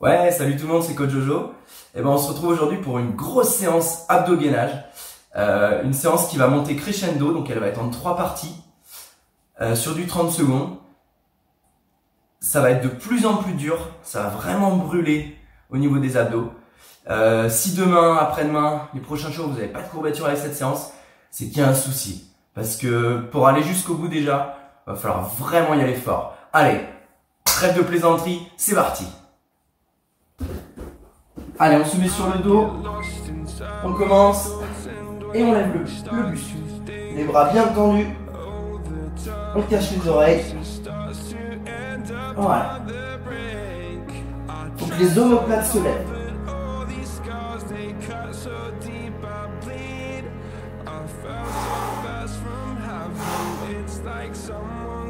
Ouais, salut tout le monde, c'est Coach Jojo. Et ben on se retrouve aujourd'hui pour une grosse séance abdo-gainage. Euh, une séance qui va monter crescendo, donc elle va être en trois parties euh, sur du 30 secondes. Ça va être de plus en plus dur, ça va vraiment brûler au niveau des abdos. Euh, si demain, après-demain, les prochains jours, vous n'avez pas de courbature avec cette séance, c'est qu'il y a un souci. Parce que pour aller jusqu'au bout déjà, va falloir vraiment y aller fort. Allez, trêve de plaisanterie, c'est parti. Allez, on se met sur le dos, on commence et on lève le, le. Les bras bien tendus, on cache les oreilles. Voilà. Que les omoplates se lèvent.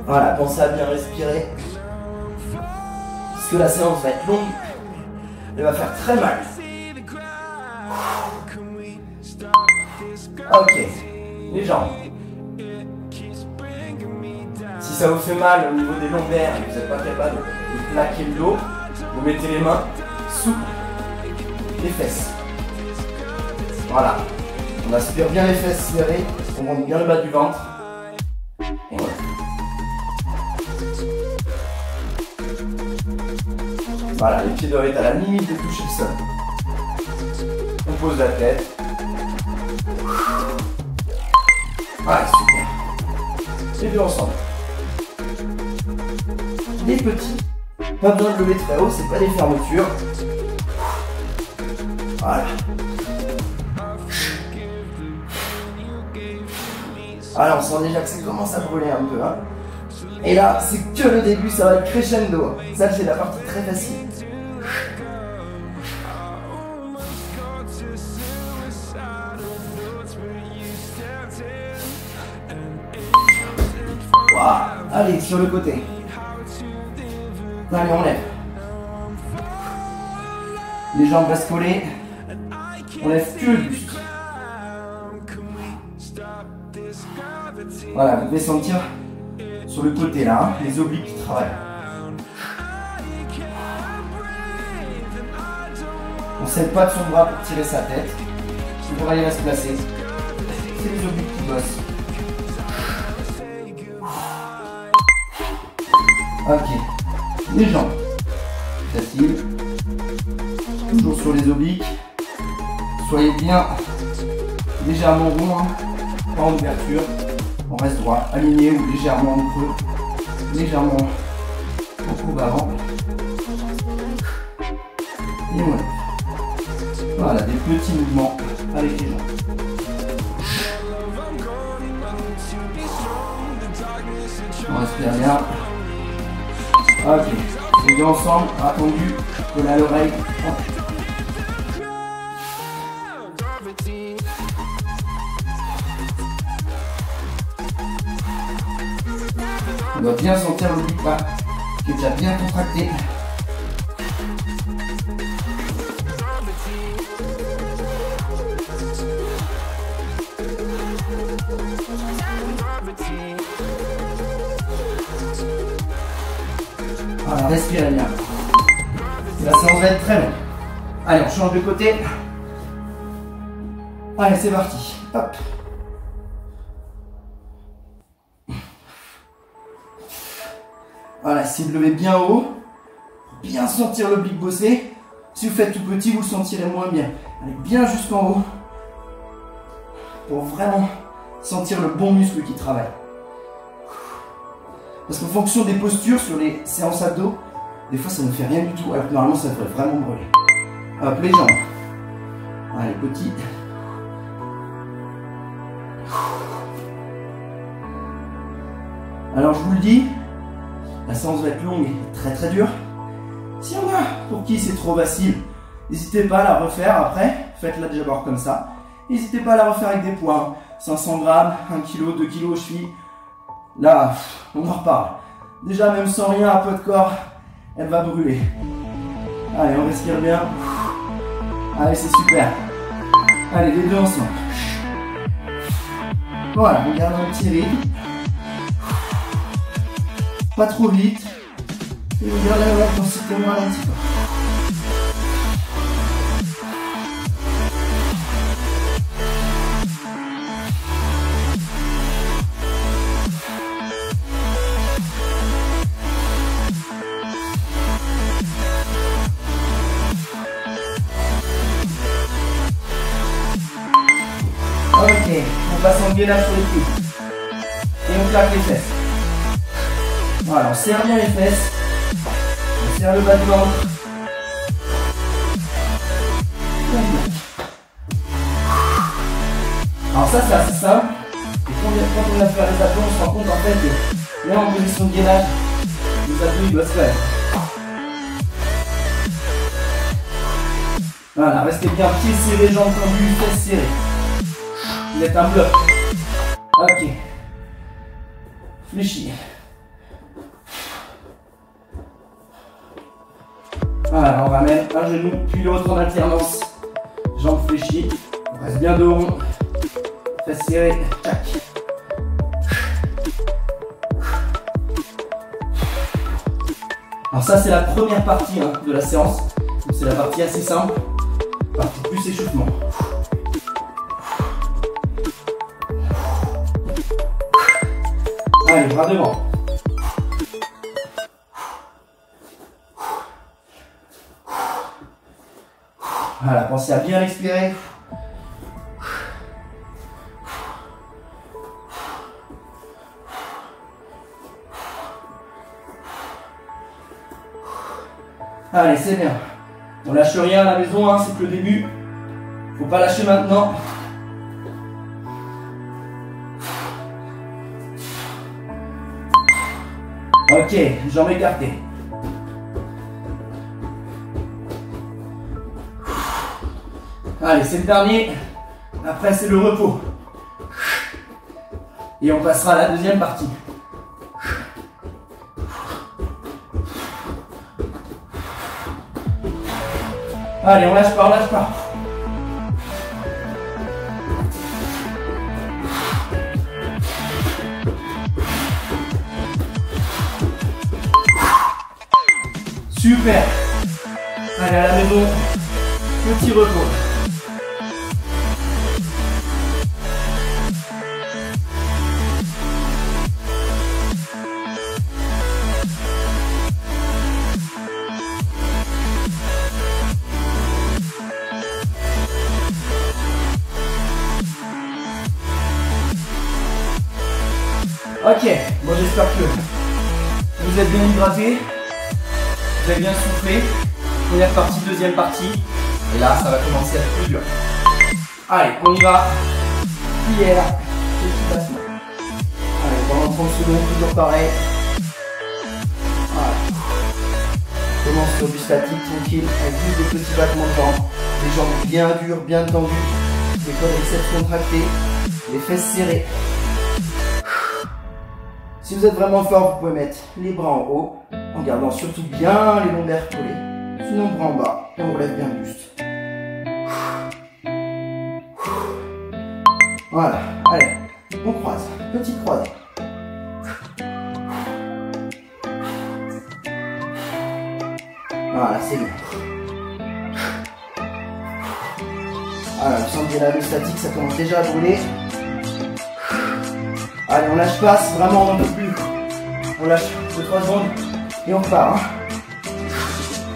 Voilà, pensez à bien respirer. Parce que la séance va être longue. Elle va faire très mal. Ok. Les jambes. Si ça vous fait mal au niveau des lombaires et que vous n'êtes pas capable de plaquer le dos, vous mettez les mains sous les fesses. Voilà. On aspire bien les fesses serrées, on monte bien le bas du ventre. Voilà, les pieds doivent être à la limite de toucher le sol. On pose la tête. Voilà, super. Les deux ensemble. Les petits, pas besoin de lever très haut, c'est pas des fermetures. Voilà. Alors on sent déjà que ça commence à brûler un peu. Hein. Et là, c'est que le début, ça va être crescendo. Ça, c'est la partie très facile. Allez, sur le côté. Allez, on lève. Les jambes restent collées. On lève que le buste. Voilà, vous pouvez sentir sur le côté là, les obliques qui travaillent. On ne cède pas de son bras pour tirer sa tête. Le bras il va se placer. C'est les obliques qui bossent. Ok. Les jambes. Facile. Toujours sur les obliques. Soyez bien légèrement rond, hein. pas en ouverture. On reste droit, aligné ou légèrement en creux. Légèrement en courbe avant. Et voilà. Voilà, des petits mouvements avec les jambes. On respire bien. Ok. Les deux ensemble, attendu, colle à l'oreille. On doit bien sentir le pas qui est déjà bien contracté. Voilà, respirez bien. La séance va être très longue. Allez, on change de côté. Allez, c'est parti. Hop. Voilà, essayez de lever bien haut. Bien sentir l'oblique bosser. Si vous faites tout petit, vous le sentirez moins bien. Allez bien jusqu'en haut. Pour vraiment sentir le bon muscle qui travaille. Parce qu'en fonction des postures sur les séances abdos, des fois ça ne fait rien du tout, alors que normalement ça devrait vraiment brûler. Hop, les jambes. Allez, petit. Alors je vous le dis, la séance va être longue et très très dure. S'il y en a pour qui c'est trop facile, n'hésitez pas à la refaire après. Faites-la déjà voir comme ça. N'hésitez pas à la refaire avec des poids. 500 grammes, 1 kg, 2 kg suis. Là, on en reparle. Déjà, même sans rien à poids de corps, elle va brûler. Allez, on respire bien. Allez, c'est super. Allez, les deux ensemble. Voilà, on garde un petit rythme pas trop vite. Et regardez là, on s'y ralenti. Ok, on passe en gainage sur les. Et on claque les fesses. Voilà, on serre bien les fesses. On serre le bas de ventre. Alors ça c'est assez simple. Et quand on a fait les abdos, on se rend compte en fait que là en position de gainage, les abdos ils doivent se faire. Voilà, restez bien pieds serrés, jambes tendues, fesses serrées. Vous êtes un bloc. Ok. Fléchis. Voilà, on ramène un genou puis l'autre en alternance. Jambes fléchies. On reste bien de rond. Fesses serrées. Tac. Alors ça c'est la première partie hein, de la séance. C'est la partie assez simple. Partie plus échauffement. Allez, bras devant. Voilà, pensez à bien respirer. Allez, c'est bien. On lâche rien à la maison, hein, c'est que le début. Faut pas lâcher maintenant. Ok, jambes écartées. Allez, c'est le dernier. Après, c'est le repos. Et on passera à la deuxième partie. Allez, on lâche pas, on lâche pas. Super. Allez, à la maison, petit repos. Ok, bon j'espère que vous êtes bien hydraté, vous avez bien soufflé. Première partie, deuxième partie. Et là, ça va commencer à être plus dur. Allez, on y va. Prière, petit. Allez, pendant 30 secondes, toujours pareil. Voilà. Commence sur du statique, tranquille, avec juste des petits battements de jambes. Les jambes bien dures, bien tendues. Les quadriceps contractés, les fesses serrées. Si vous êtes vraiment fort, vous pouvez mettre les bras en haut, en gardant surtout bien les lombaires collés. Sinon, bras en bas, et on relève bien le buste. Voilà, allez, on croise, petite croisée. Voilà, c'est bien. Voilà, vous sentez la le statique, ça commence déjà à brûler. Allez, on lâche pas, vraiment on n'en peut plus. On lâche 2-3 secondes et on repart. Hein.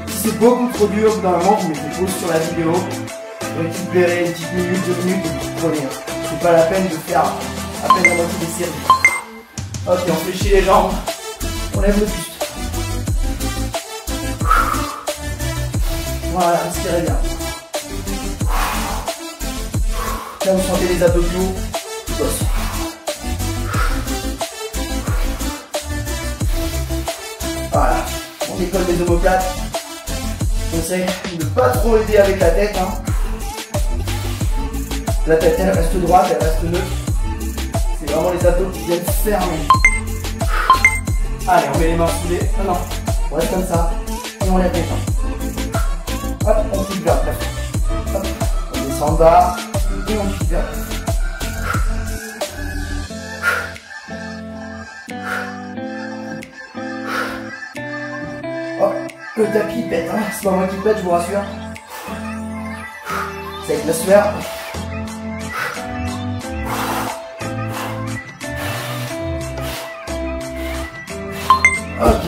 Si c'est beaucoup trop dur, au bout d'un moment, vous mettez sur la vidéo, récupérez une petite minute, deux minutes et vous prenez. Hein. C'est pas la peine de faire à peine la moitié des séries. Ok, on fléchit les jambes, on lève le buste. Voilà, respirez bien. Là, vous sentez les abdominaux qui bossent. On décolle les omoplates. Conseil de ne pas trop aider avec la tête. Hein. La tête elle reste droite, elle reste neutre. C'est vraiment les abdos qui viennent fermer. Allez, on met les mains soulées. Non, non, on reste comme ça. Et on lève les jambes. Hop, on pique vers on descend en bas. Et on vers Le tapis pète, hein. c'est pas moi qui pète, je vous rassure. C'est sueur. Ok.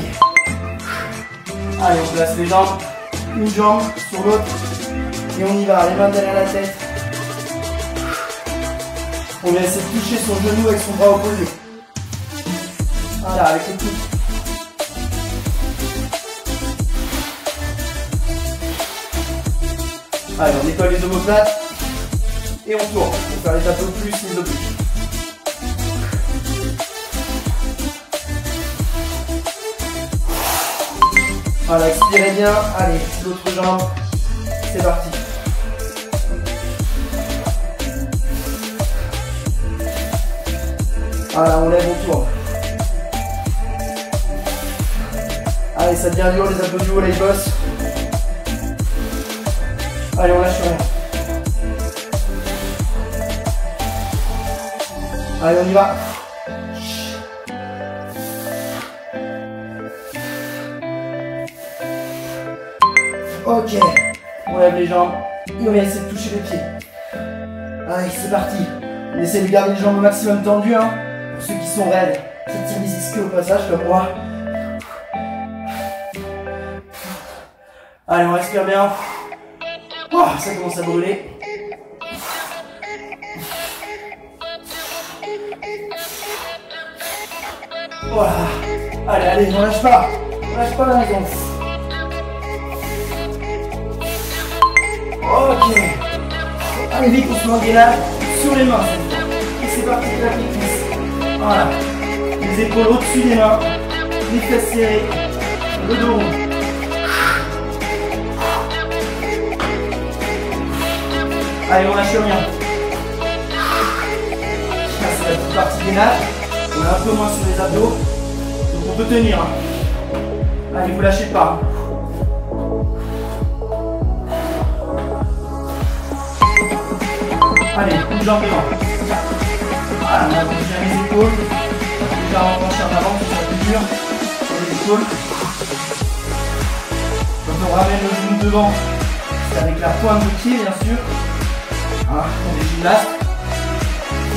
Allez, on place les jambes, une jambe sur l'autre. Et on y va, les mains derrière la tête. On vient essayer de toucher son genou avec son bras opposé. Voilà, avec le coude. Allez, on décolle les omoplates et on tourne pour faire les abdos plus les obliques. Voilà, expirez bien. Allez, l'autre jambe. C'est parti. Voilà, on lève, on tourne. Allez, ça devient dur les abdos du haut, les boss. Allez, on lâche rien. Allez, on y va. Ok, on lève les jambes et on va essayer de toucher les pieds. Allez, c'est parti. On essaie de garder les jambes au maximum tendues. Hein. Pour ceux qui sont raides, ça tire les ischios au passage comme moi. Allez, on respire bien. Oh, ça commence à brûler. Voilà. Allez, allez, on lâche pas. On lâche pas la maison. Ok. Allez vite, on se en gainage sur les mains. Et c'est parti, claque les cuisses. Voilà. Les épaules au-dessus des mains. Les fesses serrées. Le dos. Allez, on lâche rien. C'est la petite partie gainage. On est un peu moins sur les abdos. Donc on peut tenir. Allez, vous lâchez pas. Allez, jambe devant. Voilà, on a bien les épaules. Déjà en pencher en avant, c'est plus dur. Les épaules. Quand on ramène le genou devant, c'est avec la pointe de pied bien sûr. Hein, on est gymnaste.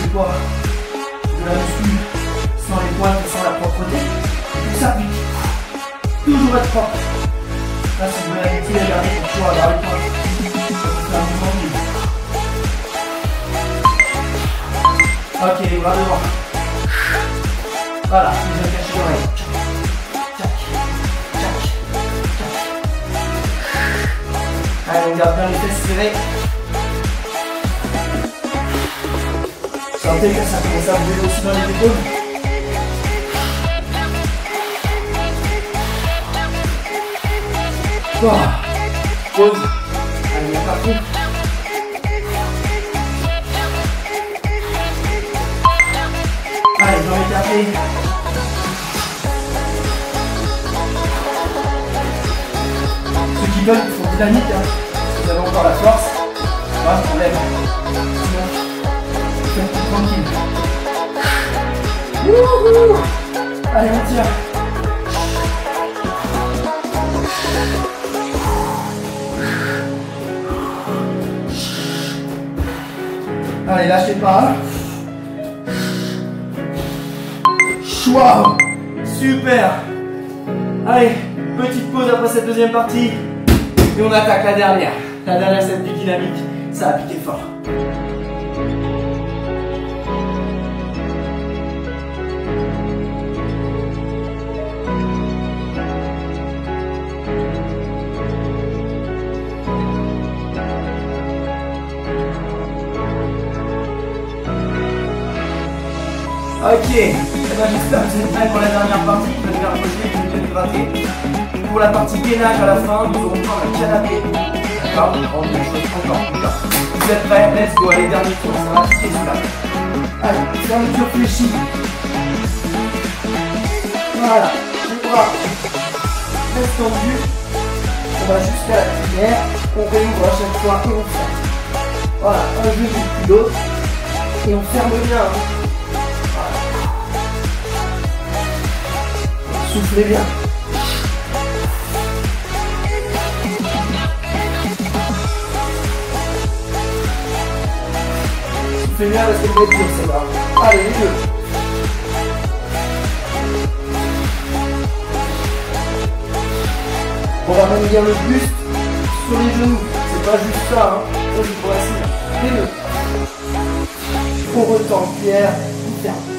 C'est De la muscu sans les et sans la propreté. Tout s'applique. Toujours être propre. Là, si vous voulez à garder toujours avoir les pointes. Ça un libre. Ok, les bras devant. Voilà, vous avez caché l'oreille. Allez, on garde bien les fesses serrées. Sentez que dans les. Allez, pas trop. Allez, j'en ai tapé. Ceux qui veulent, il faut dynamique. Hein. Si vous avez encore la force, pas de problème. Allez, on tire. Allez, lâchez pas. Wow Super Allez, petite pause après cette deuxième partie. Et on attaque la dernière. La dernière, du dynamique. Ça a piqué fort. Ok, eh ben, j'espère que vous êtes prêts pour la dernière partie. Je vais faire poser, je vais hydrater. Pour la partie gainage à la fin, nous aurons encore le canapé. D'accord On rend des choses encore plus tard. Vous êtes prêts Let's go, allez, dernier tour, ça va c'est ça. Allez, fermeture fléchie. Voilà, les bras restent tendus. On va jusqu'à la lumière. On réouvre à chaque fois et on ferme. Voilà, un genou puis l'autre. Et on ferme bien. hein. Soufflez bien. Soufflez bien parce que vous êtes dur, va. Allez, deux. On va même bien le buste sur les genoux. C'est pas juste ça, hein. Ça, je vous rassure. Les deux. On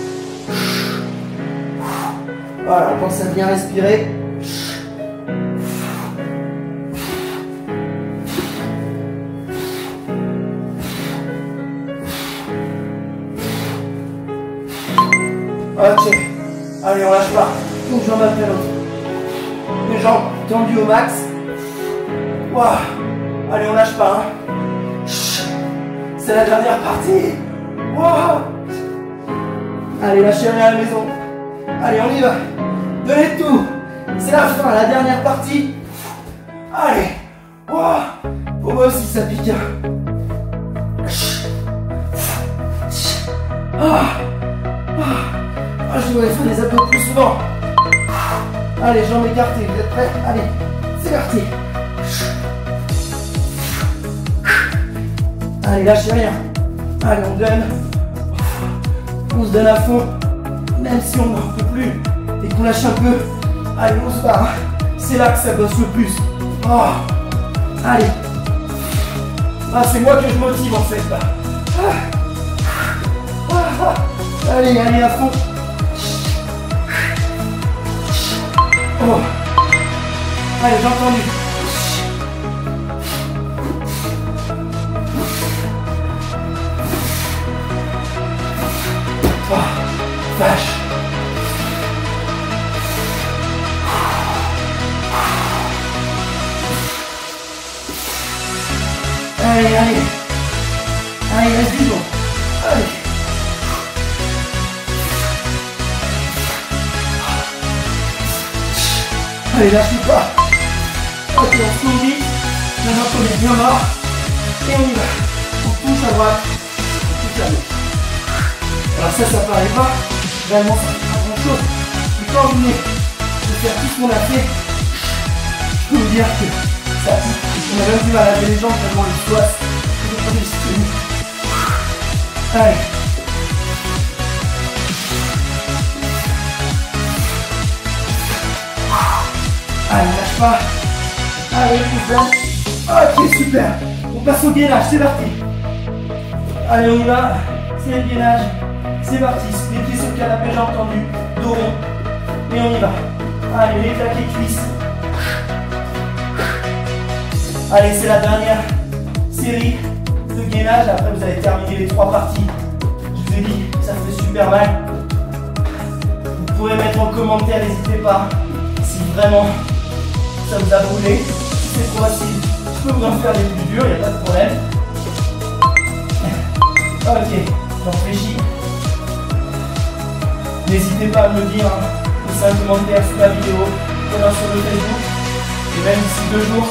Voilà, on pense à bien respirer. Ok. Allez, on lâche pas. Une jambe après l'autre. Les jambes tendues au max. Waouh. Allez, on lâche pas. Hein. C'est la dernière partie. Waouh. Allez, lâchez rien à la maison. Allez, on y va. Donnez tout. C'est la fin, la dernière partie. Allez. Waouh. Pour moi aussi, ça pique. Ah. Ah. Ah, je devrais faire les abdos plus souvent. Allez, jambes écartées, vous êtes prêts? Allez, c'est parti. Allez, lâchez rien. Allez, on donne. On se donne à fond. Même si on n'en peut plus et qu'on lâche un peu. Allez, on se barre. C'est là que ça bosse le plus. Oh. Allez. Ah, c'est moi que je motive en fait. Ah. Ah. Allez, allez à fond. Oh. Allez, j'ai entendu. Oh. Allez, allez. Allez, reste vivant. Allez. Allez, lâchez pas. Ok, on vite. Maintenant qu'on est bien mort. Et on y va. On touche à droite. On touche à gauche. Alors ça, ça paraît pas. Réellement, ça fait pas grand chose. Mais quand on venez de faire tout ce qu'on a fait, je peux vous dire que On a même du mal à les jambes tellement les soies. Allez. Allez, lâche pas. Allez, on Ok, super. On passe au gainage, c'est parti. Allez, on y va. C'est le gainage. C'est parti. Les pieds sur le canapé, j'ai entendu. Dos rond. Et on y va. Allez, les plaques les cuisses. Allez, c'est la dernière série de gainage. Après, vous allez terminer les trois parties. Je vous ai dit, ça fait super mal. Vous pourrez mettre en commentaire, n'hésitez pas, si vraiment ça vous a brûlé. Si c'est trop facile, je peux vous en faire des plus durs, il n'y a pas de problème. Ok, j'en réfléchis. N'hésitez pas à me le dire, hein. laissez un commentaire sous la vidéo, ou sur le Facebook. Et même d'ici deux jours,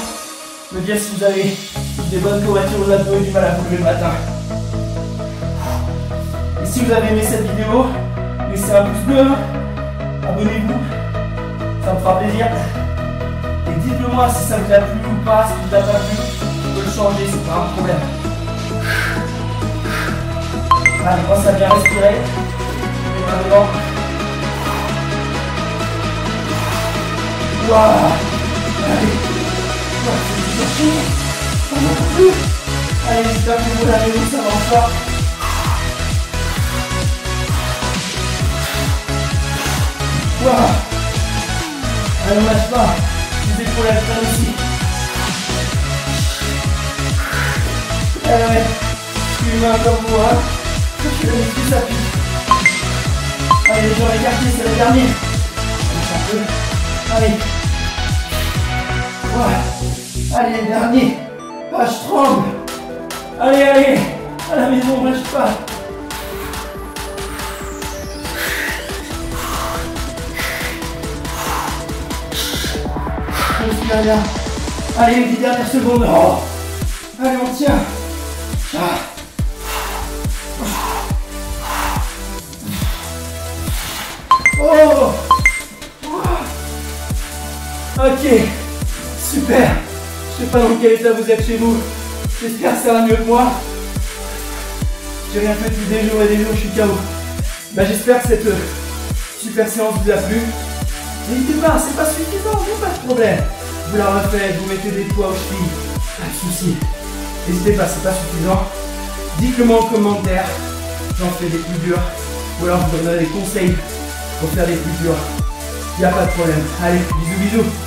me dire si vous avez des bonnes courbatures aux abdos et du mal à vous lever le matin. Et si vous avez aimé cette vidéo, laissez un pouce bleu, abonnez-vous, ça me fera plaisir. Et dites-le moi si ça vous a plu ou pas, si vous a pas plu, on peut le changer, c'est pas un problème. Allez, pense à bien respirer. Et maintenant. Waouh Allez Allez, j'espère que vous l'avez vu, ça va encore. Waouh Allez, on lâche pas. Les épaules elles prennent ici. Allez, ouais. Je suis humain comme vous, hein. Je suis muscle, ça pique. Allez, les jambes écartées, c'est le dernier. Allez. Ouais. Allez, dernier. Ah, je tremble. Allez, allez. À la maison, on lâche pas. Allez, les 10 dernières secondes. Oh. Allez, on tient. Ah. Oh. Ok. Super. Je sais pas dans quel état vous êtes chez vous. J'espère que ça va mieux que moi. J'ai rien fait depuis des jours et des jours, je suis KO. Bah, j'espère que cette euh, super séance vous a plu. N'hésitez pas, c'est pas suffisant, non, pas de problème. Vous la refaites, vous mettez des poids aux chevilles, pas de soucis. N'hésitez pas, c'est pas suffisant. Dites-le moi en commentaire j'en fais des plus durs. Ou alors vous donnerai des conseils pour faire des plus durs. N'y a pas de problème. Allez, bisous bisous